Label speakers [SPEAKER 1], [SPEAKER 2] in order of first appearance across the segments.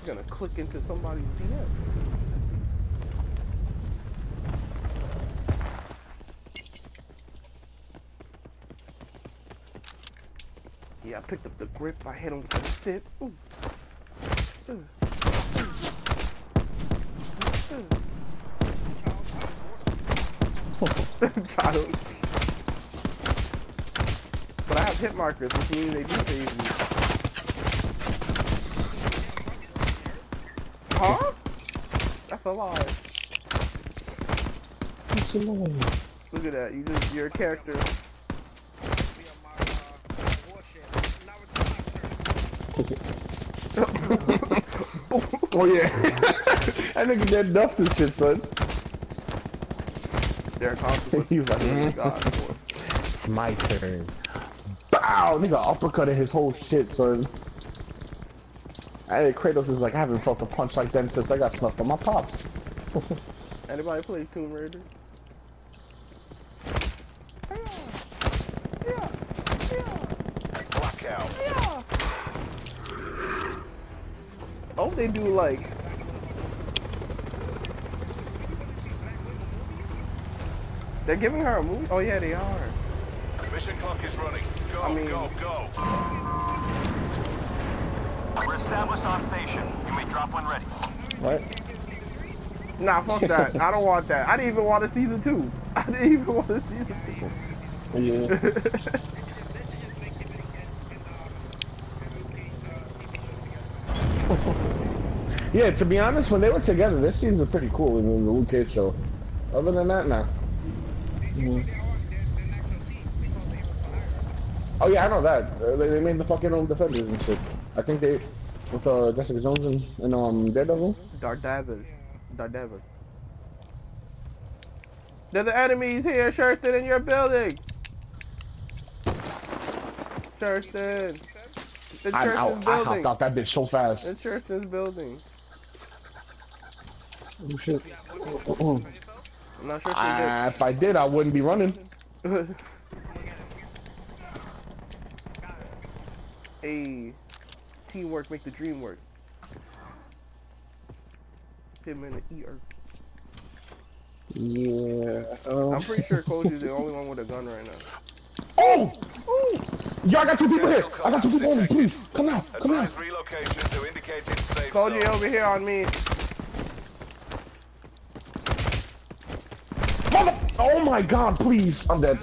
[SPEAKER 1] It's gonna click into somebody's DM. Yeah, I picked up the grip. I hit him with the stick. Ooh. Ooh. Child. But I have hit markers, which means they do phase me. Huh? That's a lie.
[SPEAKER 2] It's annoying.
[SPEAKER 1] Look at that. You just you're a character.
[SPEAKER 2] Oh yeah. that nigga dead enough this shit, son.
[SPEAKER 1] There are consequences.
[SPEAKER 2] He like,
[SPEAKER 1] Oh my
[SPEAKER 2] "Mm."
[SPEAKER 1] God, boy.
[SPEAKER 2] It's my turn. Bow! Nigga uppercutted his whole shit, son. Hey, Kratos is like, I haven't felt a punch like that since I got snuffed on my pops.
[SPEAKER 1] Anybody play Tomb Raider?
[SPEAKER 3] Blackout.
[SPEAKER 1] Oh, they do like. They're giving her a movie? Oh yeah, they are.
[SPEAKER 3] Mission clock is running. Go,
[SPEAKER 1] I mean-
[SPEAKER 3] go, go.
[SPEAKER 4] We're established on station. You may drop when ready.
[SPEAKER 2] What?
[SPEAKER 1] Nah, fuck that. I don't want that. I didn't even want a season two. I didn't even want a season
[SPEAKER 2] Yeah.
[SPEAKER 1] two.
[SPEAKER 2] yeah, yeah, to be honest, when they were together, this scenes were pretty cool in the Luke Cage show. Other than that, nah. Mhm. Oh yeah, I know that. Uh, they, they made the fucking own defenders and shit. I think they, with uh, Jessica Jones and, and um Daredevil.
[SPEAKER 1] Daredevil. Daredevil. There's the enemies here, Shurston, in your building. Shurston. It's
[SPEAKER 2] I'm
[SPEAKER 1] Shurston's
[SPEAKER 2] out. I
[SPEAKER 1] building.
[SPEAKER 2] hopped out that bitch so fast.
[SPEAKER 1] It's Shurston's building.
[SPEAKER 2] Oh shit.
[SPEAKER 1] I'm not sure if
[SPEAKER 2] Ah, if I did, I wouldn't be running.
[SPEAKER 1] they did. hey, teamwork make the dream work. Him in the ear.
[SPEAKER 2] Yeah. Um.
[SPEAKER 1] I'm pretty sure Koji's the only one with a gun right now.
[SPEAKER 2] Oh! Yo, I got two people here. I got two people on me. Please, come out. Come out.
[SPEAKER 3] Advise relocation to indicated safe
[SPEAKER 1] Koji over here on me.
[SPEAKER 2] Mother- Oh my god, please. I'm dead.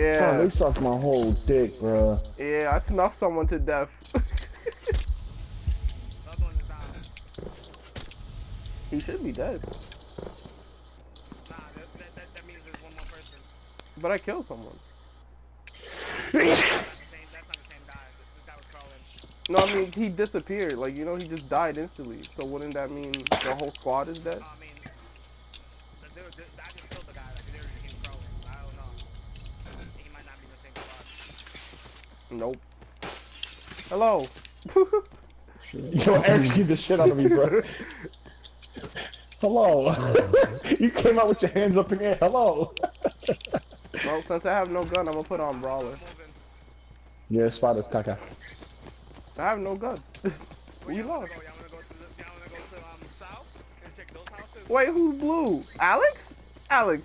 [SPEAKER 2] Son,
[SPEAKER 1] Yeah,
[SPEAKER 2] they sucked my whole dick, bro.
[SPEAKER 1] yeah, I snuffed someone to death. he should be dead, but I killed someone. No, I mean he disappeared. Like you know, he just died instantly. So wouldn't that mean the whole squad is dead? Nope. Hello.
[SPEAKER 2] Yo, Eric scared the shit out of me, bro. Hello. you came out with your hands up in the air. Hello.
[SPEAKER 1] well, since I have no gun, I'm gonna put on brawler.
[SPEAKER 2] yeah, spiders, caca.
[SPEAKER 1] I have no gun. you lost. Wait, who's blue? Alex? Alex.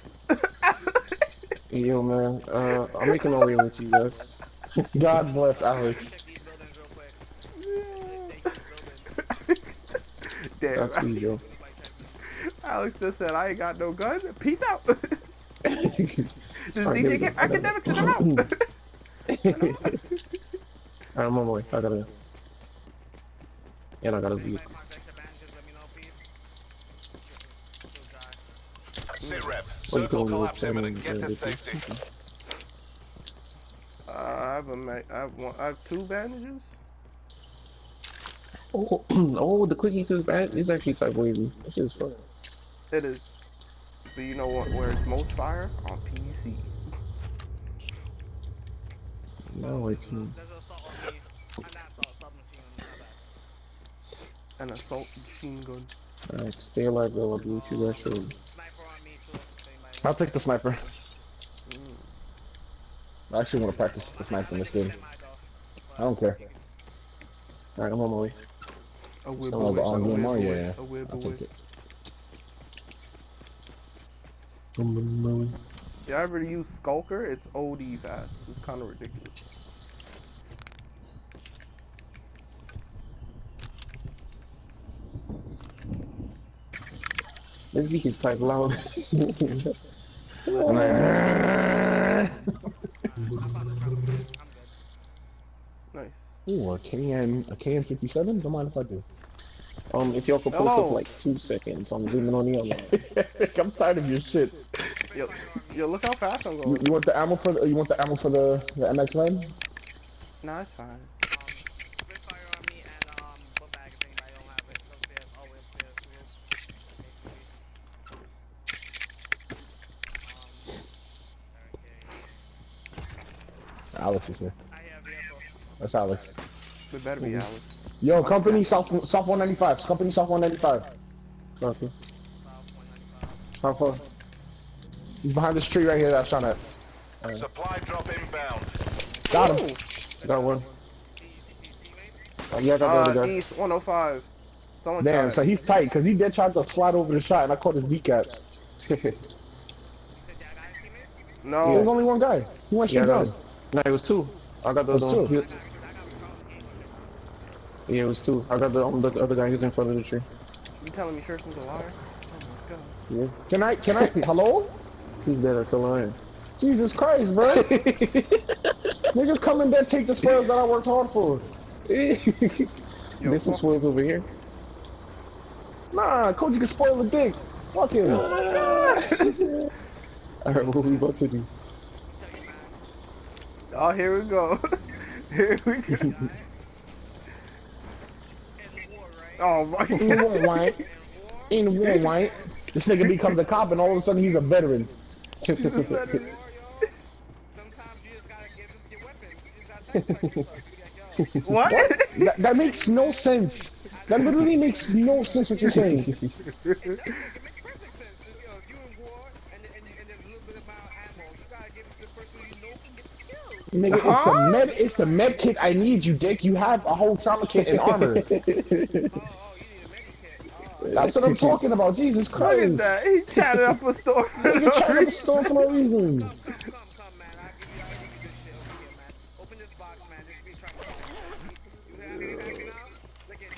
[SPEAKER 5] Yo, man, uh, I'm making my way over to you guys.
[SPEAKER 2] God bless Alex.
[SPEAKER 1] Damn.
[SPEAKER 5] That's me, Joe.
[SPEAKER 1] Alex just said, I ain't got no gun. Peace out. This
[SPEAKER 5] Alright, here
[SPEAKER 1] DJ
[SPEAKER 5] go.
[SPEAKER 1] Academics in the house.
[SPEAKER 5] I'm on my way. I gotta go. And I gotta leave.
[SPEAKER 3] Sit rep.
[SPEAKER 5] What you
[SPEAKER 3] Circle
[SPEAKER 5] going with
[SPEAKER 3] collapse imminent.
[SPEAKER 5] seven,
[SPEAKER 3] Get to safety.
[SPEAKER 1] I have a ma- I have one, I have two bandages.
[SPEAKER 5] Oh, oh, the quickie cook bat is actually type wavy. That shit's fun.
[SPEAKER 1] It is. But you know what? Where it's most fire on PC.
[SPEAKER 5] No, I can.
[SPEAKER 1] An assault machine gun.
[SPEAKER 5] Alright, stay alive, though. I'll do what you guys showed.
[SPEAKER 2] I'll take the sniper. I actually want to practice with the sniper in this game. I don't care.
[SPEAKER 5] Alright, I'm on my way.
[SPEAKER 1] A whip away,
[SPEAKER 2] the
[SPEAKER 1] a
[SPEAKER 2] on
[SPEAKER 1] whip
[SPEAKER 2] yeah.
[SPEAKER 1] A whip
[SPEAKER 2] I'll take it.
[SPEAKER 5] I'm on my way.
[SPEAKER 1] Yeah, I ever use Skulker? It's OD fast. It's kind of ridiculous.
[SPEAKER 5] This beat is type loud.
[SPEAKER 1] Nice.
[SPEAKER 2] Ooh, a KN, a KN57? Don't mind if I do.
[SPEAKER 5] um, if y'all could post
[SPEAKER 1] Hello.
[SPEAKER 5] up like two seconds, I'm zooming on the other.
[SPEAKER 2] I'm tired of your shit.
[SPEAKER 1] Yo, yo, look how fast I'm going.
[SPEAKER 2] you want the ammo for the, you want the ammo for the, the MX line?
[SPEAKER 1] Nah, it's fine.
[SPEAKER 6] Spitfire on me and um book bag I don't have it. So there's always there's rules. Um,
[SPEAKER 2] Alex is here.
[SPEAKER 6] I have vehicle.
[SPEAKER 2] That's Alex.
[SPEAKER 1] It better be Alex.
[SPEAKER 2] Yo, company South South 195. Company South 195.
[SPEAKER 5] Okay.
[SPEAKER 6] South 195.
[SPEAKER 5] How far?
[SPEAKER 2] He's behind this tree right here that I shot at.
[SPEAKER 3] Supply drop inbound.
[SPEAKER 2] Got him.
[SPEAKER 5] Got one. Uh, yeah, I got the
[SPEAKER 1] Uh,
[SPEAKER 5] other guy.
[SPEAKER 1] East 105. Someone
[SPEAKER 2] Damn, so he's tight because he did try to slide over the shot and I caught his kneecaps.
[SPEAKER 6] You said that guy teammates?
[SPEAKER 1] No.
[SPEAKER 2] There's only one guy. He went
[SPEAKER 5] Yeah,
[SPEAKER 2] straight
[SPEAKER 5] I got
[SPEAKER 2] down.
[SPEAKER 5] No, it was two. I got the
[SPEAKER 2] It
[SPEAKER 5] other one.
[SPEAKER 2] two.
[SPEAKER 5] He-
[SPEAKER 6] I got Charles Gate.
[SPEAKER 5] Yeah, it was two. I got the, um, the other guy who's in front of the tree.
[SPEAKER 1] You telling me Sherman's a liar? Oh my god.
[SPEAKER 5] Yeah.
[SPEAKER 2] Can I, can I, hello?
[SPEAKER 5] He's dead. That's a lion.
[SPEAKER 2] Jesus Christ, bro. Niggas come and then take the spoils that I worked hard for.
[SPEAKER 1] Yo,
[SPEAKER 5] There's some spoils over here.
[SPEAKER 2] Nah, Koji can spoil the dick. Fuck him.
[SPEAKER 5] Alright, what are we about to do?
[SPEAKER 1] Oh, here we go. here we go.
[SPEAKER 6] In right?
[SPEAKER 1] Oh my
[SPEAKER 2] In war,
[SPEAKER 1] god.
[SPEAKER 2] white. In war, white. This nigga becomes a cop and all of a sudden he's a veteran.
[SPEAKER 6] War, yo. Sometimes you just gotta give them your weapons. You just gotta text like, you be like, yo.
[SPEAKER 1] What?
[SPEAKER 2] That, that makes no sense. That literally makes no sense what you're saying.
[SPEAKER 6] It makes perfect sense. You know, if you in war and, and, and there's a little bit about ammo, you gotta give it to the person you know can get
[SPEAKER 2] Nigga, it's the med it's the med kit I need you, dick. You have a whole trauma kit and armor.
[SPEAKER 6] Oh, oh, you need a medikit. Oh,
[SPEAKER 2] That's what I'm talking about. Jesus
[SPEAKER 1] Look
[SPEAKER 2] Christ.
[SPEAKER 1] at that. He chatted up a store.
[SPEAKER 2] Nigga trying to store for no reason.
[SPEAKER 6] Look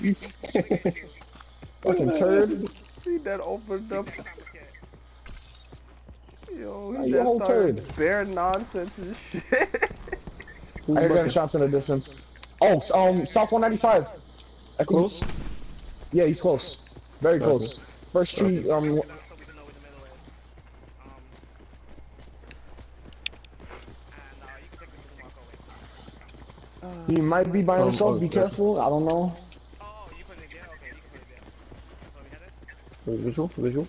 [SPEAKER 6] Look
[SPEAKER 2] fucking turd.
[SPEAKER 1] See that opened up. Yo, he just
[SPEAKER 2] whole
[SPEAKER 1] started
[SPEAKER 2] turd.
[SPEAKER 1] bare nonsense and shit.
[SPEAKER 5] Who's
[SPEAKER 2] I hear
[SPEAKER 5] looking?
[SPEAKER 2] gunshots in the distance. Oh, um, South 195. I think-
[SPEAKER 5] Close?
[SPEAKER 2] Yeah, he's close. Very close. First tree, um,
[SPEAKER 6] So we don't know where the middle is. Um. And uh, you can take this to the Marco away.
[SPEAKER 2] he might be by
[SPEAKER 5] Um,
[SPEAKER 2] himself.
[SPEAKER 5] oh,
[SPEAKER 2] Be careful. I don't know.
[SPEAKER 6] Oh, you put it there? Okay, you put it there. So we had it?
[SPEAKER 5] Visual? Visual?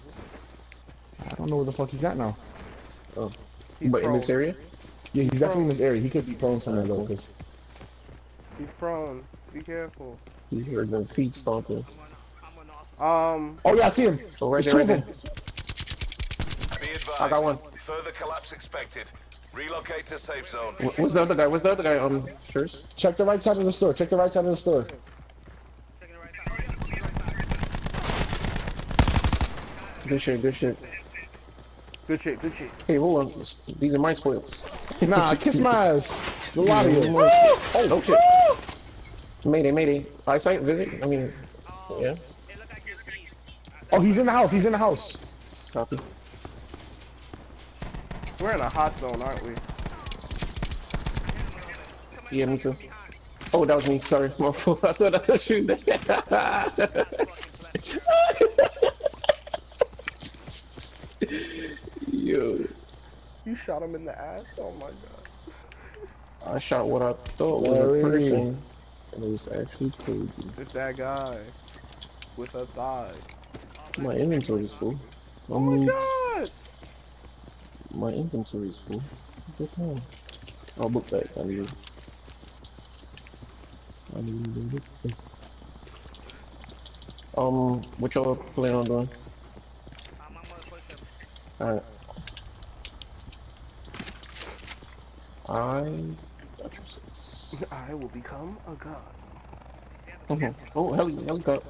[SPEAKER 2] I don't know where the fuck he's at now.
[SPEAKER 1] He's
[SPEAKER 5] But in this
[SPEAKER 1] prone.
[SPEAKER 5] area?
[SPEAKER 2] Yeah, he's definitely in this area. He could be prone somewhere though, cause
[SPEAKER 1] He's prone. Be careful.
[SPEAKER 5] You heard them feet stomping.
[SPEAKER 6] I'm gonna, I'm gonna also.
[SPEAKER 1] Um,
[SPEAKER 2] oh yeah, I see him.
[SPEAKER 5] Oh, right
[SPEAKER 2] There's
[SPEAKER 5] there, right there.
[SPEAKER 3] Be advised.
[SPEAKER 5] I got one.
[SPEAKER 3] Further collapse expected. Relocate to safe zone.
[SPEAKER 5] Wh- Where's the other guy? Where's the other guy? Um, Shurs?
[SPEAKER 2] Check the right side of the store. Check the right side of the store.
[SPEAKER 6] Taking the right side. Yeah, the right side.
[SPEAKER 5] Good shit, good shit.
[SPEAKER 1] Good shit, good shit.
[SPEAKER 5] Hey, hold on. These are my spoils.
[SPEAKER 2] Nah, kiss my ass. The lot of you.
[SPEAKER 5] Oh, shit. Mayday, mayday. Eyesight, visit? I mean, yeah.
[SPEAKER 6] It looked like it's east.
[SPEAKER 2] Oh, he's in the house. He's in the house.
[SPEAKER 5] Copy.
[SPEAKER 1] We're in a hot zone, aren't we?
[SPEAKER 5] Yeah, me too. Oh, that was me. Sorry. My fault. I thought I was shooting. Yo.
[SPEAKER 1] You shot him in the ass? Oh my god.
[SPEAKER 5] I shot what I thought was a person. And it was actually Kobe.
[SPEAKER 1] It's that guy. With a thigh.
[SPEAKER 5] My inventory is full. I
[SPEAKER 1] Oh my
[SPEAKER 5] mean,
[SPEAKER 1] god!
[SPEAKER 5] my inventory is full. What the hell? I'll book that. I need it. I need it. Um, what y'all plan on doing?
[SPEAKER 6] I'm, I'm gonna push him.
[SPEAKER 5] Alright. I got your six.
[SPEAKER 1] I will become a god.
[SPEAKER 5] Okay. Oh, hell heli helicopter.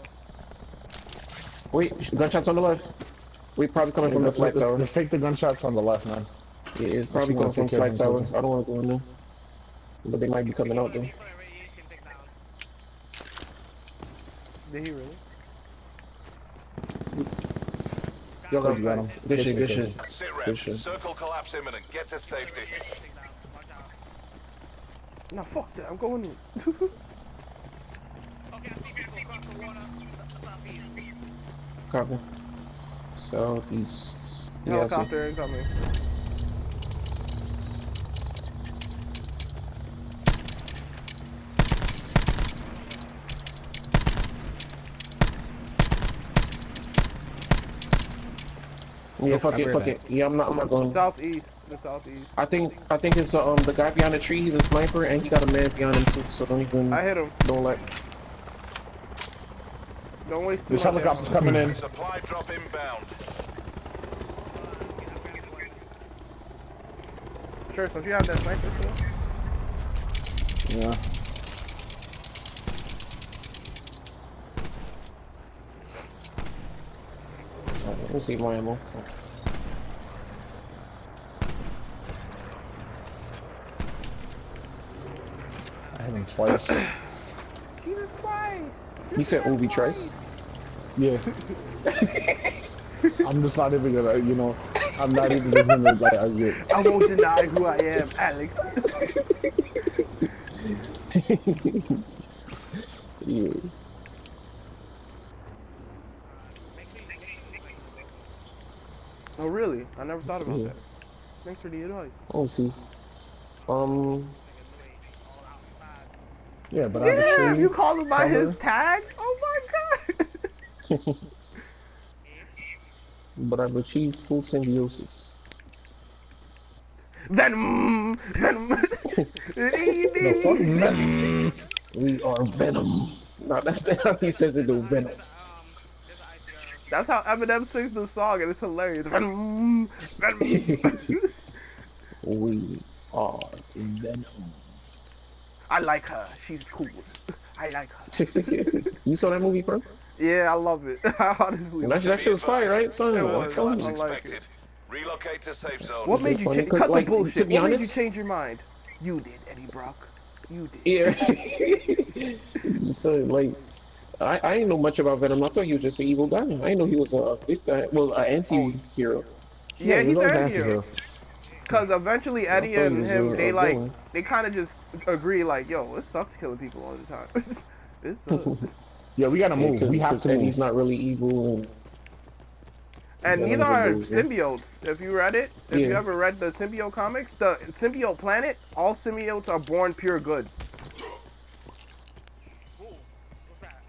[SPEAKER 5] Wait, gunshots on the left. We probably coming from the flat
[SPEAKER 2] Let's-
[SPEAKER 5] tower.
[SPEAKER 2] Let's take the gunshots on the left, man.
[SPEAKER 5] Yeah, it's probably
[SPEAKER 2] wanna
[SPEAKER 5] coming from
[SPEAKER 2] take care
[SPEAKER 5] flat tower. I don't want to go in there. But they might be coming out there.
[SPEAKER 6] Put a radiation thing down.
[SPEAKER 1] Did he really?
[SPEAKER 5] Yo,
[SPEAKER 2] Good, you got him.
[SPEAKER 5] Good shit, good shit.
[SPEAKER 3] Sit
[SPEAKER 5] Good
[SPEAKER 3] rep.
[SPEAKER 5] shit.
[SPEAKER 3] Circle collapse imminent. Get to safety.
[SPEAKER 6] Radiation thing down. Watch out.
[SPEAKER 1] No, fuck that. I'm going in.
[SPEAKER 6] Okay, I see people across the water. S- Southeast.
[SPEAKER 5] Copy. Southeast. Yeah, I see.
[SPEAKER 1] Helicopter incoming.
[SPEAKER 5] Yeah, oh, fuck
[SPEAKER 2] I
[SPEAKER 5] it, fuck
[SPEAKER 2] that.
[SPEAKER 5] it. Yeah, I'm not, I'm not going.
[SPEAKER 1] Southeast. The southeast.
[SPEAKER 5] I think, I think it's uh, um the guy behind the tree. He's a sniper, and he got a man behind him too. So don't even,
[SPEAKER 1] I hit him.
[SPEAKER 5] don't let.
[SPEAKER 1] Don't waste too
[SPEAKER 2] This helicopter's coming in.
[SPEAKER 3] Supply drop inbound.
[SPEAKER 1] Sure, so if you have that sniper still.
[SPEAKER 2] Yeah.
[SPEAKER 5] Let me see my ammo.
[SPEAKER 2] Him twice.
[SPEAKER 1] Jesus Christ!
[SPEAKER 5] He said Obie Trice.
[SPEAKER 2] Yeah. I'm just not even gonna, you know, I'm not even just gonna like argue.
[SPEAKER 1] I won't deny who I am, Alex.
[SPEAKER 5] yeah.
[SPEAKER 1] Oh, really? I never thought about
[SPEAKER 5] Yeah.
[SPEAKER 1] that. Thanks for the advice.
[SPEAKER 5] Oh, see. Um.
[SPEAKER 2] Yeah, but I have a
[SPEAKER 1] Yeah, you called him by his tag? Oh my god!
[SPEAKER 5] but I've achieved full symbiosis.
[SPEAKER 1] Venom! Venom!
[SPEAKER 2] No, fuck Venom.
[SPEAKER 5] We are Venom. No, that's how he says it though, Venom.
[SPEAKER 1] That's how Eminem sings the song, and it's hilarious. Venom! Venom!
[SPEAKER 5] We are Venom.
[SPEAKER 1] I like her. She's cool. I like her.
[SPEAKER 5] you saw that movie, bro?
[SPEAKER 1] Yeah, I love it. Honestly.
[SPEAKER 5] That, that shit was fire, right? Son,
[SPEAKER 1] It
[SPEAKER 5] I'm
[SPEAKER 1] was.
[SPEAKER 5] telling
[SPEAKER 3] Collapse
[SPEAKER 5] you.
[SPEAKER 1] I like.
[SPEAKER 3] Relocate to safe zone.
[SPEAKER 1] What made you
[SPEAKER 5] funny,
[SPEAKER 1] change?
[SPEAKER 5] 'cause,
[SPEAKER 1] Cut
[SPEAKER 5] like,
[SPEAKER 1] the bullshit.
[SPEAKER 5] to be
[SPEAKER 1] what made you change your mind? You did, Eddie Brock. You did.
[SPEAKER 5] Yeah. so like, I I didn't know much about Venom. I thought he was just an evil guy. I didn't know he was a big guy. Well, an oh, anti-hero.
[SPEAKER 1] Yeah, he's
[SPEAKER 2] always
[SPEAKER 1] an
[SPEAKER 2] an
[SPEAKER 1] hero. Because eventually Eddie and him, they like,
[SPEAKER 5] villain.
[SPEAKER 1] they kind of just agree, like, yo, it sucks killing people all the time. it sucks.
[SPEAKER 2] Yeah, we gotta move. We have to
[SPEAKER 5] Eddie's
[SPEAKER 2] move.
[SPEAKER 5] not really evil, and
[SPEAKER 1] and
[SPEAKER 5] Yeah,
[SPEAKER 1] neither
[SPEAKER 5] those are
[SPEAKER 1] are
[SPEAKER 5] yeah.
[SPEAKER 1] symbiotes. If you read it, if you ever read the symbiote comics, the symbiote planet, all symbiotes are born pure good.
[SPEAKER 6] Ooh, what's that?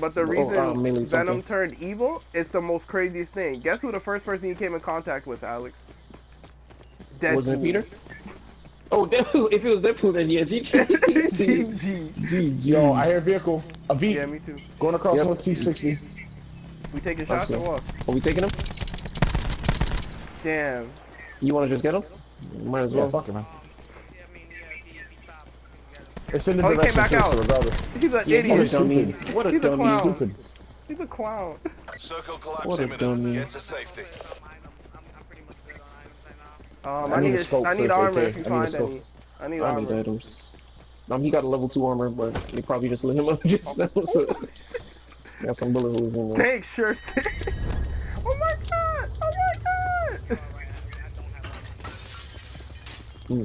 [SPEAKER 1] But the
[SPEAKER 5] Oh,
[SPEAKER 1] reason
[SPEAKER 5] uh, mainly
[SPEAKER 1] Venom
[SPEAKER 5] something.
[SPEAKER 1] turned evil is the most craziest thing. Guess who the first person he came in contact with, Alex? Deadpool.
[SPEAKER 5] wasn't it Peter? Oh, Deadpool. If it was Deadpool, then yeah, GG.
[SPEAKER 1] GG.
[SPEAKER 5] GG.
[SPEAKER 2] Yo, I hear a vehicle. A V.
[SPEAKER 1] Yeah, me too.
[SPEAKER 2] Going across
[SPEAKER 5] Yep.
[SPEAKER 2] North T60.
[SPEAKER 1] We taking shots
[SPEAKER 5] see.
[SPEAKER 1] or what?
[SPEAKER 5] Are we taking him?
[SPEAKER 1] Damn.
[SPEAKER 5] You want to just get him? Might as
[SPEAKER 2] Yeah,
[SPEAKER 5] well.
[SPEAKER 2] fuck it, man.
[SPEAKER 6] Yeah, I mean, yeah, he, he stops. Yeah.
[SPEAKER 2] It's in the
[SPEAKER 1] Oh, he came
[SPEAKER 2] direction
[SPEAKER 1] back
[SPEAKER 2] too, so
[SPEAKER 1] out.
[SPEAKER 2] regardless.
[SPEAKER 1] He's an
[SPEAKER 5] Yeah,
[SPEAKER 1] idiot.
[SPEAKER 5] he's a dummy.
[SPEAKER 2] stupid.
[SPEAKER 5] What a
[SPEAKER 1] He's a
[SPEAKER 5] dummy.
[SPEAKER 1] clown.
[SPEAKER 2] Stupid.
[SPEAKER 1] He's a clown.
[SPEAKER 3] Circle collapse
[SPEAKER 5] What a
[SPEAKER 3] imminent.
[SPEAKER 5] dummy.
[SPEAKER 3] Get to safety.
[SPEAKER 6] I'm, I'm, I'm pretty much good on items right now.
[SPEAKER 1] Um,
[SPEAKER 2] I
[SPEAKER 1] I,
[SPEAKER 2] need
[SPEAKER 1] need
[SPEAKER 2] a
[SPEAKER 1] a,
[SPEAKER 2] scope
[SPEAKER 1] I need armor
[SPEAKER 2] okay?
[SPEAKER 1] if you
[SPEAKER 2] I need a
[SPEAKER 1] find
[SPEAKER 2] scope.
[SPEAKER 1] any. I need
[SPEAKER 5] I need items. Um, he got a level two armor, but they probably just lit him up just now. So got some bullet holes in there.
[SPEAKER 1] Thanks, sure. oh my god! Oh my god!
[SPEAKER 6] Alright, I, I don't have items.
[SPEAKER 5] Hmm.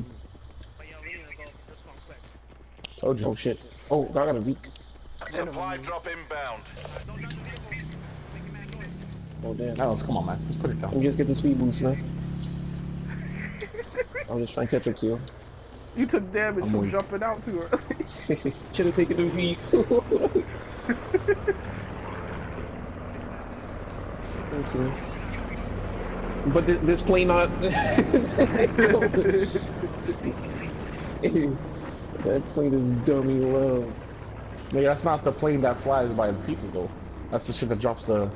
[SPEAKER 6] But yo, we need to go this one quick.
[SPEAKER 2] Told
[SPEAKER 5] Oh shit. Oh, I got a beak.
[SPEAKER 3] Supply drop inbound.
[SPEAKER 6] Don't jump the vehicle. Make your man noise.
[SPEAKER 5] Oh damn.
[SPEAKER 2] Alex, come on, man. Let's put it
[SPEAKER 5] Let
[SPEAKER 2] down.
[SPEAKER 5] me just get the speed boost, man. I'm just trying to catch up to you.
[SPEAKER 1] You took damage
[SPEAKER 2] I'm
[SPEAKER 1] from
[SPEAKER 2] weak.
[SPEAKER 1] jumping out too early.
[SPEAKER 5] Should have taken the V. Let's see. But thi- this plane not. that plane is dummy low.
[SPEAKER 2] Nigga, that's not the plane that flies by the people, though. That's the shit that drops the.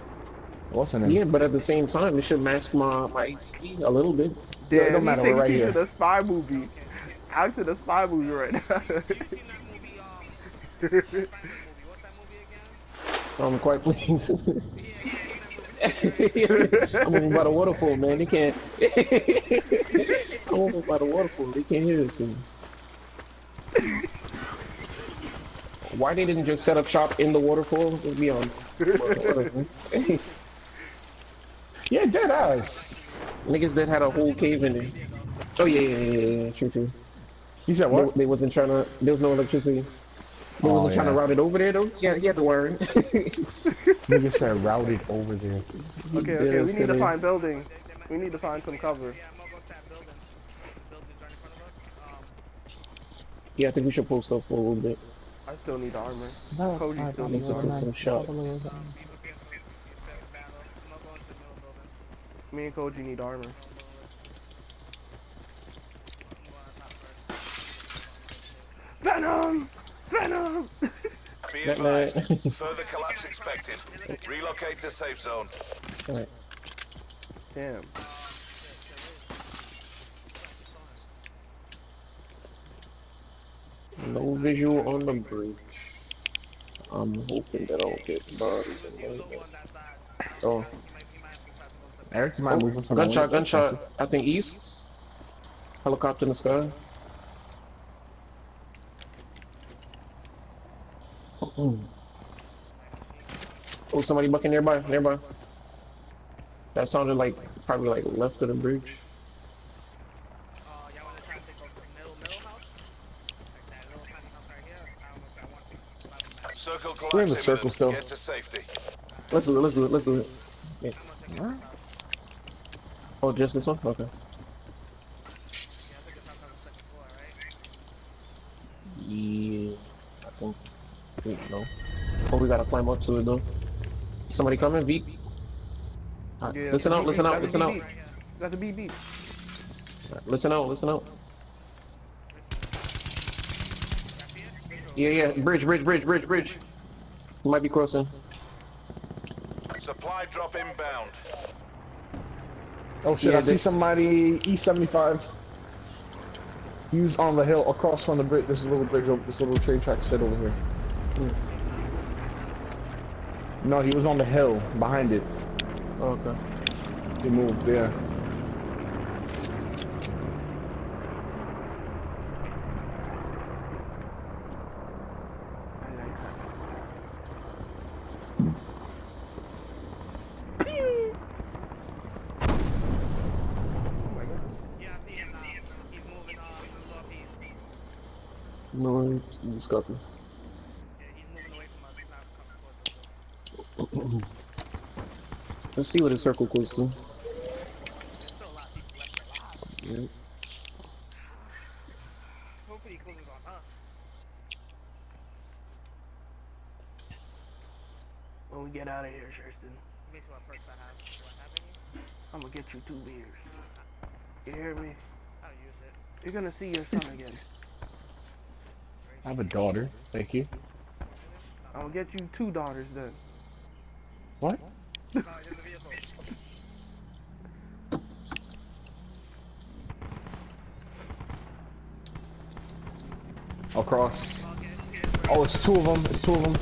[SPEAKER 2] What's in it?
[SPEAKER 5] Yeah, but at the same time, it should mask my my ACP a little bit.
[SPEAKER 2] Yeah, it
[SPEAKER 1] Damn,
[SPEAKER 2] matter,
[SPEAKER 1] thinks
[SPEAKER 2] we're right here.
[SPEAKER 1] in a spy movie. acting a spy movie right now.
[SPEAKER 6] You seen that movie, um, that movie, what's that movie again?
[SPEAKER 5] Um, quite please.
[SPEAKER 6] Yeah, yeah, you know that movie.
[SPEAKER 5] I'm over by the waterfall, man. They can't. I'm over by the waterfall. They can't hear us. and- Why they didn't just set up shop in the waterfall? Just be on.
[SPEAKER 2] Yeah, dead ass.
[SPEAKER 5] Niggas that had a whole cave in it. Oh yeah, yeah, yeah, yeah, true, true.
[SPEAKER 2] You said
[SPEAKER 5] They,
[SPEAKER 2] what?
[SPEAKER 5] they wasn't trying to. There was no electricity. They
[SPEAKER 2] Oh,
[SPEAKER 5] wasn't trying to route it over there though. Yeah, he had to worry.
[SPEAKER 2] Nigga said routed over there.
[SPEAKER 1] okay,
[SPEAKER 5] Yeah,
[SPEAKER 1] okay, we need to find buildings. We need to find some cover.
[SPEAKER 6] Yeah, I'm gonna go to that building. Buildings right in front of us. Um,
[SPEAKER 5] yeah, I think we should post up for a little bit.
[SPEAKER 1] I still need armor.
[SPEAKER 2] No,
[SPEAKER 1] Cody still needs
[SPEAKER 5] Let's look
[SPEAKER 1] armor.
[SPEAKER 5] some shots.
[SPEAKER 6] be prepared for battle. I'm gonna go into the middle building.
[SPEAKER 1] Me and Koji need armor.
[SPEAKER 6] I'm going on top first.
[SPEAKER 1] Venom! Venom!
[SPEAKER 3] Be
[SPEAKER 5] That man-
[SPEAKER 3] advised. Further collapse expected. Relocate to safe zone.
[SPEAKER 5] Alright.
[SPEAKER 1] Damn.
[SPEAKER 5] No visual on the bridge. I'm hoping that I don't get bodies and
[SPEAKER 6] Go
[SPEAKER 5] everything.
[SPEAKER 6] on that side.
[SPEAKER 5] Oh.
[SPEAKER 2] Eric, you might move him to the
[SPEAKER 5] Gunshot,
[SPEAKER 2] window.
[SPEAKER 5] gunshot. I think east. Helicopter in the sky. Mm. Oh, somebody bucking nearby, nearby. That sounded like probably like left of the bridge.
[SPEAKER 6] Uh, y'all wanna try to take over the middle, middle house? Like that little tiny house right here? I don't know if I want to. But I'm
[SPEAKER 3] Circle
[SPEAKER 2] We're in the circle still.
[SPEAKER 3] Get to safety.
[SPEAKER 5] Let's do it. Let's do it. Let's do it.
[SPEAKER 6] gonna take this house.
[SPEAKER 5] Oh, just this one? Okay.
[SPEAKER 6] Yeah, I think this house on the second floor, right?
[SPEAKER 5] Yeah, Wait, no. Oh, we gotta climb up to it though. Somebody coming, Veek? Alright,
[SPEAKER 1] Yeah,
[SPEAKER 5] listen out, listen out, listen out.
[SPEAKER 1] That's a BB.
[SPEAKER 5] Alright, Listen out, listen out.
[SPEAKER 6] Y'all see it? Visual.
[SPEAKER 5] Yeah, yeah, bridge, bridge, bridge, bridge, bridge. You might be crossing.
[SPEAKER 3] Supply drop inbound.
[SPEAKER 2] Oh shit,
[SPEAKER 5] Yeah,
[SPEAKER 2] I see somebody E75. He's on the hill across from the bridge. This little bridge, over, this little train track set over here. No, he was on the hill behind it.
[SPEAKER 5] Oh, okay.
[SPEAKER 2] He moved there.
[SPEAKER 6] Yeah, I see him now. He's moving uh, northeast.
[SPEAKER 5] No, just copy.
[SPEAKER 6] Yeah, he's moving away from us. He's not coming towards us.
[SPEAKER 5] Let's see what the circle goes to.
[SPEAKER 6] There's still a lot of people left alive.
[SPEAKER 5] Yeah.
[SPEAKER 6] Hopefully he closes on us.
[SPEAKER 1] When we get out of here, Tristan,
[SPEAKER 6] see what perks I have. Do I have any?
[SPEAKER 1] I'm gonna get you two beers. You hear me?
[SPEAKER 6] I'll use it.
[SPEAKER 1] You're gonna see your son again.
[SPEAKER 2] I have a daughter. Thank you.
[SPEAKER 1] I'm gonna get you two daughters then.
[SPEAKER 2] What?
[SPEAKER 6] No, it's in the vehicle.
[SPEAKER 2] Across. Oh, it's two of them. It's two of them.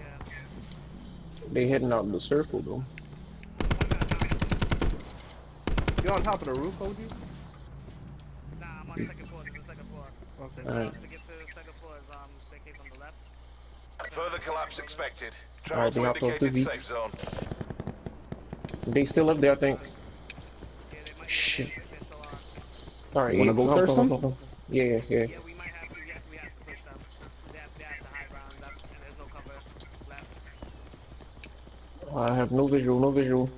[SPEAKER 6] yeah.
[SPEAKER 5] They heading out in the circle though.
[SPEAKER 6] One guy.
[SPEAKER 1] You on top of the roof, OG?
[SPEAKER 6] Nah, I'm on the second floor. The second floor.
[SPEAKER 1] Okay.
[SPEAKER 5] Alright.
[SPEAKER 6] to get to the second floor is um staircase on the left.
[SPEAKER 3] Further collapse expected. Travel
[SPEAKER 5] Alright,
[SPEAKER 3] to
[SPEAKER 5] they got
[SPEAKER 3] indicated safe zone.
[SPEAKER 5] They still up there, I think.
[SPEAKER 6] Yeah.
[SPEAKER 5] Shit.
[SPEAKER 6] They, they're still on.
[SPEAKER 5] All right,
[SPEAKER 2] You wanna
[SPEAKER 5] yeah,
[SPEAKER 2] go first,
[SPEAKER 5] no,
[SPEAKER 2] son?
[SPEAKER 5] no, no. Yeah, yeah, yeah.
[SPEAKER 6] Yeah, we might have to. We we have to push them. They have, they have the high ground. That's, and there's no cover left.
[SPEAKER 5] I have no visual, no visual.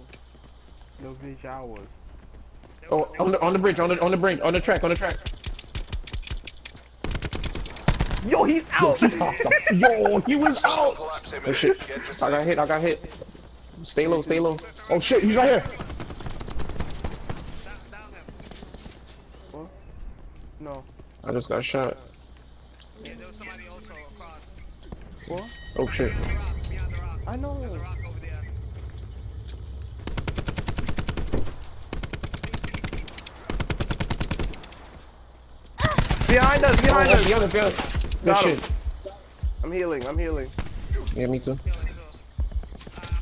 [SPEAKER 1] No visuals.
[SPEAKER 5] Oh, on the on the bridge, on the on the brink, on the track, on the track.
[SPEAKER 1] Yo, he's out!
[SPEAKER 2] Yo, he was out.
[SPEAKER 5] Oh shit! I got hit, I got hit. Stay low, stay low.
[SPEAKER 2] Oh shit, he's right here.
[SPEAKER 6] Down, down
[SPEAKER 1] no.
[SPEAKER 5] I just got shot.
[SPEAKER 6] Yeah, there was somebody also across.
[SPEAKER 1] What?
[SPEAKER 5] Oh shit.
[SPEAKER 6] Beyond the rock. Beyond the rock.
[SPEAKER 1] I know.
[SPEAKER 6] There's a rock.
[SPEAKER 1] Behind us, behind
[SPEAKER 5] Oh,
[SPEAKER 1] us.
[SPEAKER 5] the other, the other. Good
[SPEAKER 1] Got him.
[SPEAKER 5] shit.
[SPEAKER 1] I'm healing, I'm healing.
[SPEAKER 5] Yeah, me too.
[SPEAKER 6] Uh, I'm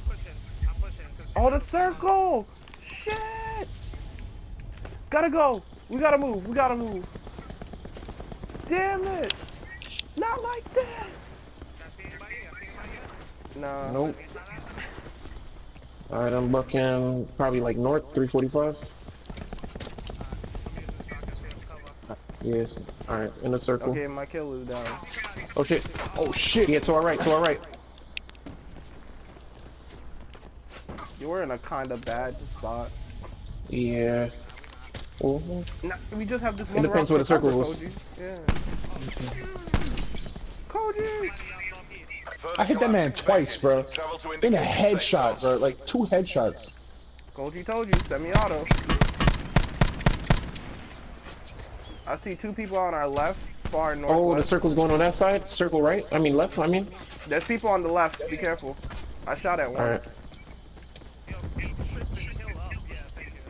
[SPEAKER 6] pushing. I'm pushing. 'cause-
[SPEAKER 1] Oh, the circle! Shit! Gotta go. We gotta move. We gotta move. Damn it! Not like this.
[SPEAKER 6] I see anybody? I see anybody yet?
[SPEAKER 1] Nah.
[SPEAKER 5] Nope. Alright, I'm bucking probably like north, 345. Yes. Alright, in the circle.
[SPEAKER 1] Okay, my kill is down.
[SPEAKER 5] Oh shit.
[SPEAKER 2] Oh shit.
[SPEAKER 5] Yeah, to our right, to our right.
[SPEAKER 1] You were in a kind of bad spot.
[SPEAKER 5] Yeah. Oh,
[SPEAKER 1] Nah, we just have this one
[SPEAKER 5] depends where the circle was.
[SPEAKER 1] Koji. Yeah. Koji!
[SPEAKER 2] I hit that man twice, bro. In a headshot, bro. Like two headshots.
[SPEAKER 1] Koji told you, semi-auto. I see two people on our left, far north.
[SPEAKER 5] Oh, the circle's going on that side. Circle right. I mean left. I mean.
[SPEAKER 1] There's people on the left. Be careful. I shot at one.
[SPEAKER 5] All right.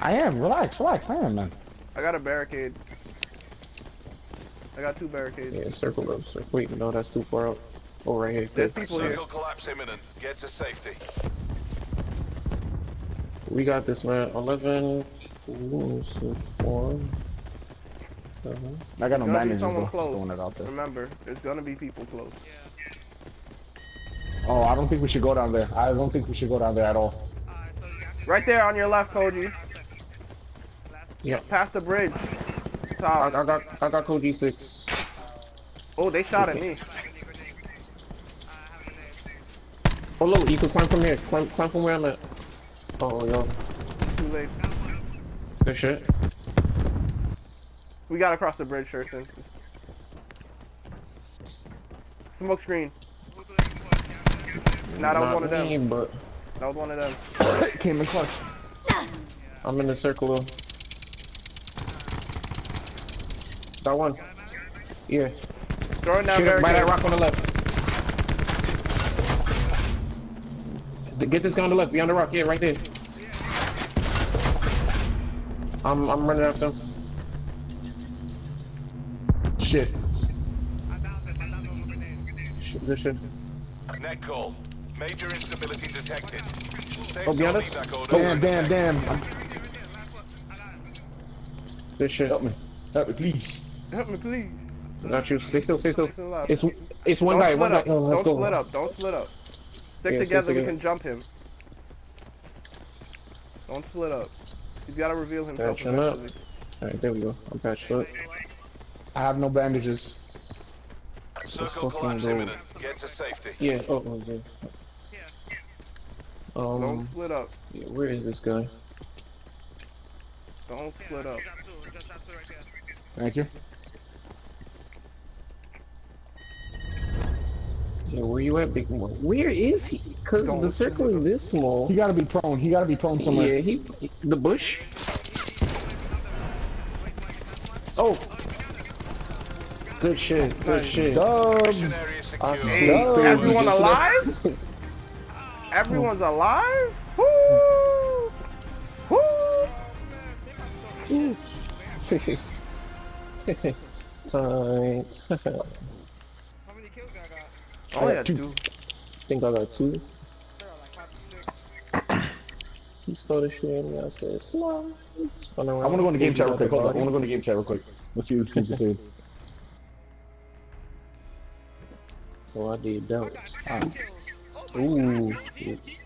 [SPEAKER 2] I am. Relax. Relax. I am, man.
[SPEAKER 1] I got a barricade. I got two barricades.
[SPEAKER 5] Yeah, circle up. Circle. Wait, no, that's too far up. Oh, right here.
[SPEAKER 1] There's people
[SPEAKER 3] Circle here. collapse imminent. Get to safety.
[SPEAKER 5] We got this, man. 11, 6, 4. Uh -huh.
[SPEAKER 2] I got no bandage.
[SPEAKER 1] Someone close.
[SPEAKER 2] Throwing out there.
[SPEAKER 1] Remember, there's gonna be people close. Yeah.
[SPEAKER 2] Oh, I don't think we should go down there. I don't think we should go down there at all.
[SPEAKER 6] Uh, so
[SPEAKER 1] right there on your left, Koji.
[SPEAKER 5] Yeah.
[SPEAKER 1] Past the bridge. Top.
[SPEAKER 5] I, I got I got Koji six.
[SPEAKER 1] Oh, they shot okay. at me.
[SPEAKER 5] Oh look, you can climb from here. Climb, climb from where I'm at. Oh no.
[SPEAKER 1] Too late.
[SPEAKER 5] Good shit.
[SPEAKER 1] We gotta cross the bridge, Sherson. Smoke screen. Nah, that was
[SPEAKER 5] Not
[SPEAKER 1] one of them.
[SPEAKER 5] me, but
[SPEAKER 1] That was one of them.
[SPEAKER 2] Came in clutch.
[SPEAKER 5] I'm in the circle though. Got one. Yeah.
[SPEAKER 1] Throwing down
[SPEAKER 5] Shoot it by that rock on the left. Get this guy on the left, behind the rock, yeah, right there. I'm I'm running after him.
[SPEAKER 2] Shit.
[SPEAKER 5] Shit, good shit.
[SPEAKER 3] Net call. Major instability detected. Safe
[SPEAKER 5] Oh,
[SPEAKER 3] zone
[SPEAKER 5] behind us?
[SPEAKER 3] evac
[SPEAKER 2] Damn, damn, damn. I'm-
[SPEAKER 5] shit.
[SPEAKER 2] Help me. Help me, please.
[SPEAKER 1] Help me, please.
[SPEAKER 5] Got you. Stay still, stay still. It's it's one
[SPEAKER 1] Don't
[SPEAKER 5] guy,
[SPEAKER 1] split
[SPEAKER 5] one guy.
[SPEAKER 1] up.
[SPEAKER 5] Oh, let's
[SPEAKER 1] Don't
[SPEAKER 5] go.
[SPEAKER 1] split up. Don't split up. Stick
[SPEAKER 5] Yeah,
[SPEAKER 1] together. We can jump him. Don't split up. He's gotta reveal himself
[SPEAKER 5] Patching up. Alright, there we go. I'm patched up.
[SPEAKER 2] I have no bandages.
[SPEAKER 3] Circle collapse
[SPEAKER 5] go.
[SPEAKER 3] imminent. Get to safety.
[SPEAKER 5] Yeah. Oh, oh yeah.
[SPEAKER 1] Don't
[SPEAKER 5] Um,
[SPEAKER 1] split up.
[SPEAKER 5] yeah, where is this guy?
[SPEAKER 1] Don't split up.
[SPEAKER 2] Thank you.
[SPEAKER 5] Yeah, where you at, big boy? Where is he? Cause the circle is this small.
[SPEAKER 2] He gotta be prone. He gotta be prone somewhere.
[SPEAKER 5] Yeah, he, the bush. Oh. Good shit. Good shit.
[SPEAKER 2] Dubs.
[SPEAKER 5] I
[SPEAKER 3] secure.
[SPEAKER 5] see.
[SPEAKER 1] Hey,
[SPEAKER 5] Crazy.
[SPEAKER 1] everyone
[SPEAKER 5] Just
[SPEAKER 1] alive? Everyone's alive? Woo! Woo!
[SPEAKER 5] Tight.
[SPEAKER 6] How many kills I got?
[SPEAKER 1] I only
[SPEAKER 2] got
[SPEAKER 1] had
[SPEAKER 2] two.
[SPEAKER 1] two.
[SPEAKER 5] think I got two.
[SPEAKER 6] There are like five to six.
[SPEAKER 5] He started shooting. I said, slide. Spun around.
[SPEAKER 2] I wanna go into game chat real quick. Hold on. I
[SPEAKER 5] Body.
[SPEAKER 2] wanna go into game chat real quick. Let's see what these people say.
[SPEAKER 5] Oh, I did that.
[SPEAKER 6] I got
[SPEAKER 5] Ah.
[SPEAKER 6] ten kills. Oh my
[SPEAKER 5] Ooh.
[SPEAKER 6] god.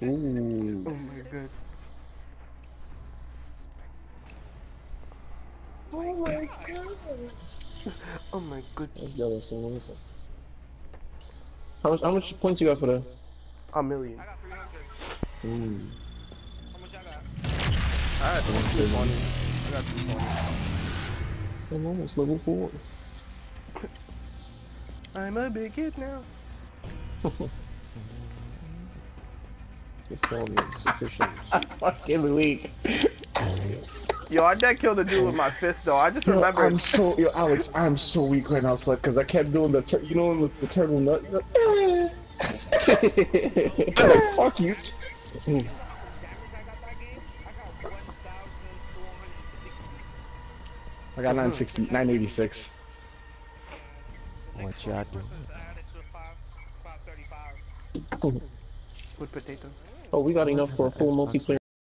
[SPEAKER 1] Oh my god.
[SPEAKER 5] Oh my god.
[SPEAKER 1] Oh my goodness.
[SPEAKER 5] Let's go. That's amazing. How much, how much points you got for that?
[SPEAKER 1] A million.
[SPEAKER 6] I got 300.
[SPEAKER 5] Ooh.
[SPEAKER 6] How much I got?
[SPEAKER 1] I had 220. I got 220.
[SPEAKER 5] I'm almost level four.
[SPEAKER 1] I'm a big kid now.
[SPEAKER 5] You're showing me sufficient.
[SPEAKER 2] Fucking weak.
[SPEAKER 1] Yo, I did kill the dude with my fist though. I just
[SPEAKER 2] Yo,
[SPEAKER 1] remembered.
[SPEAKER 2] I'm so yo, Alex. I'm so weak right now, son, because I kept doing the, you know, the, the turtle nut. like, fuck you.
[SPEAKER 6] Damage I got that game? I got 1,260.
[SPEAKER 2] I got 960, 986.
[SPEAKER 7] What y'all doing?
[SPEAKER 6] Versus Alex with five, 535.
[SPEAKER 1] With potato.
[SPEAKER 5] Oh, we got enough for a full multiplayer